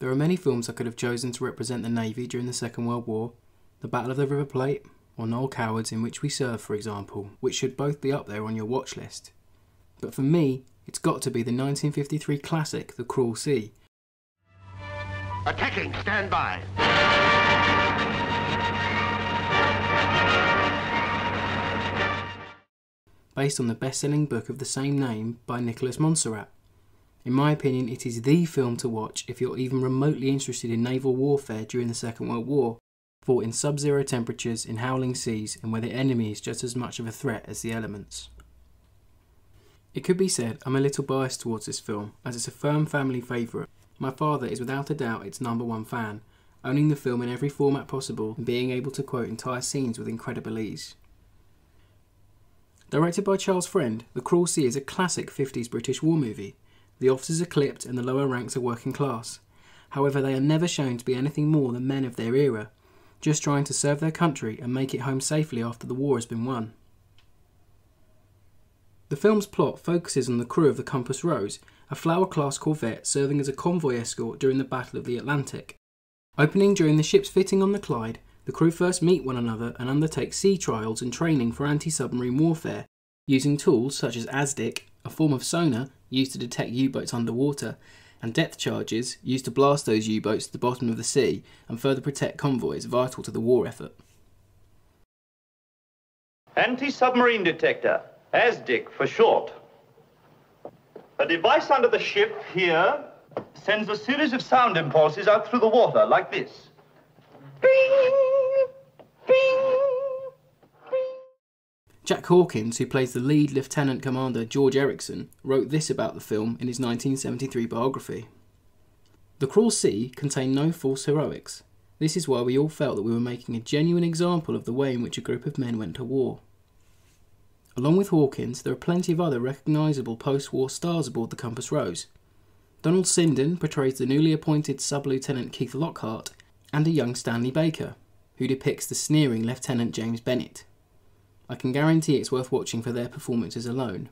There are many films I could have chosen to represent the Navy during the Second World War, The Battle of the River Plate, or Noel Coward's in which we serve, for example, which should both be up there on your watch list. But for me, it's got to be the 1953 classic, The Cruel Sea. Attacking, stand by. Based on the best selling book of the same name by Nicholas Monsarrat. In my opinion, it is the film to watch if you're even remotely interested in naval warfare during the Second World War, fought in sub zero temperatures, in howling seas, and where the enemy is just as much of a threat as the elements. It could be said I'm a little biased towards this film, as it's a firm family favourite. My father is without a doubt its number one fan, owning the film in every format possible and being able to quote entire scenes with incredible ease. Directed by Charles Frend, The Cruel Sea is a classic 50s British war movie. The officers are clipped and the lower ranks are working class. However, they are never shown to be anything more than men of their era, just trying to serve their country and make it home safely after the war has been won. The film's plot focuses on the crew of the Compass Rose, a Flower class corvette serving as a convoy escort during the Battle of the Atlantic. Opening during the ship's fitting on the Clyde, the crew first meet one another and undertake sea trials and training for anti submarine warfare, using tools such as ASDIC, a form of sonar used to detect U boats underwater, and depth charges used to blast those U boats to the bottom of the sea and further protect convoys vital to the war effort. Anti submarine detector, ASDIC for short. A device under the ship here sends a series of sound impulses out through the water like this. Bing! Bing! Jack Hawkins, who plays the lead Lieutenant Commander George Ericson, wrote this about the film in his 1973 biography. The Cruel Sea contained no false heroics. This is why we all felt that we were making a genuine example of the way in which a group of men went to war. Along with Hawkins, there are plenty of other recognisable post war stars aboard the Compass Rose. Donald Sinden portrays the newly appointed Sub Lieutenant Keith Lockhart, and a young Stanley Baker, who depicts the sneering Lieutenant James Bennett. I can guarantee it's worth watching for their performances alone.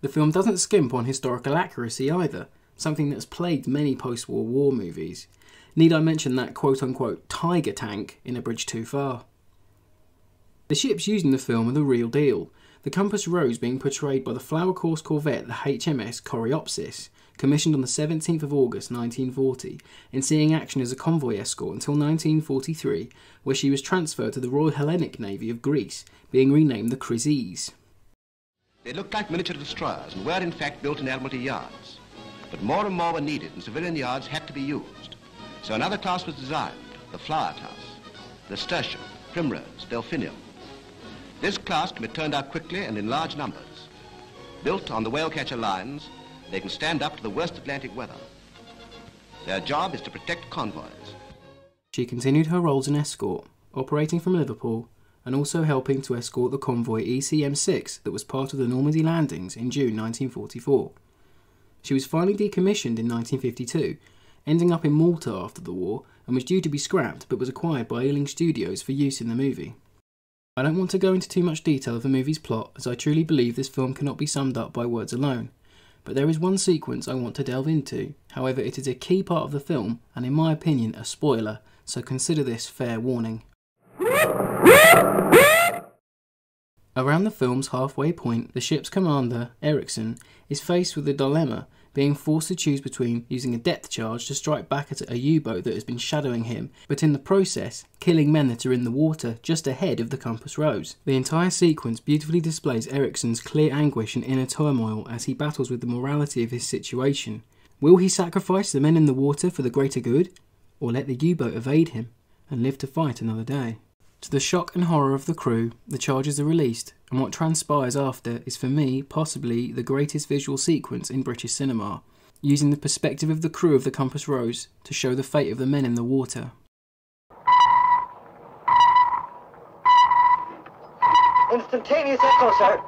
The film doesn't skimp on historical accuracy either, something that's plagued many post war war movies. Need I mention that quote unquote tiger tank in A Bridge Too Far? The ships used in the film are the real deal, the Compass Rose being portrayed by the Flower Course corvette the HMS Coreopsis, commissioned on the 17th of August 1940, and seeing action as a convoy escort until 1943, where she was transferred to the Royal Hellenic Navy of Greece, being renamed the Kriezis. They looked like miniature destroyers and were in fact built in Admiralty yards. But more and more were needed and civilian yards had to be used. So another class was designed, the flower class, the nasturtium, primrose, delphinium. This class can be turned out quickly and in large numbers. Built on the whale catcher lines, they can stand up to the worst Atlantic weather. Their job is to protect convoys. She continued her roles in escort, operating from Liverpool, and also helping to escort the convoy ECM-6 that was part of the Normandy landings in June 1944. She was finally decommissioned in 1952, ending up in Malta after the war, and was due to be scrapped but was acquired by Ealing Studios for use in the movie. I don't want to go into too much detail of the movie's plot, as I truly believe this film cannot be summed up by words alone but there is one sequence I want to delve into. However, it is a key part of the film, and in my opinion, a spoiler, so consider this fair warning. Around the film's halfway point, the ship's commander, Ericson, is faced with a dilemma being forced to choose between using a depth charge to strike back at a U boat that has been shadowing him, but in the process, killing men that are in the water just ahead of the Compass Rose. The entire sequence beautifully displays Ericson's clear anguish and inner turmoil as he battles with the morality of his situation. Will he sacrifice the men in the water for the greater good, or let the U boat evade him and live to fight another day? To the shock and horror of the crew, the charges are released, and what transpires after is for me possibly the greatest visual sequence in British cinema, using the perspective of the crew of the Compass Rose to show the fate of the men in the water. Instantaneous echo, sir.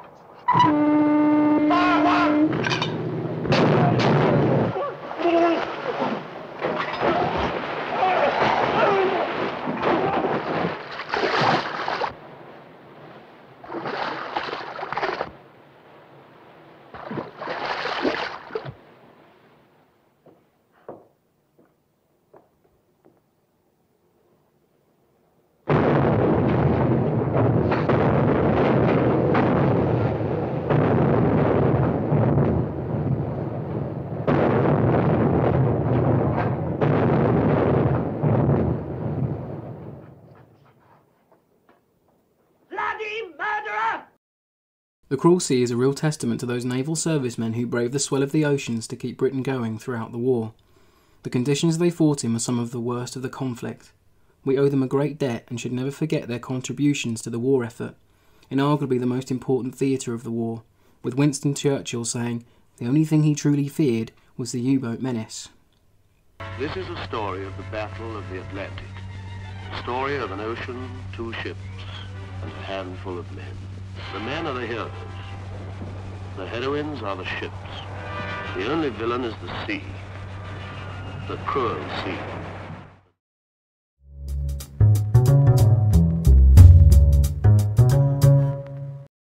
Fire one! The Cruel Sea is a real testament to those naval servicemen who braved the swell of the oceans to keep Britain going throughout the war. The conditions they fought in were some of the worst of the conflict. We owe them a great debt and should never forget their contributions to the war effort, in arguably the most important theatre of the war, with Winston Churchill saying, the only thing he truly feared was the U-boat menace. This is a story of the Battle of the Atlantic. A story of an ocean, two ships, and a handful of men. The men are the heroes. The heroines are the ships. The only villain is the sea. The cruel sea.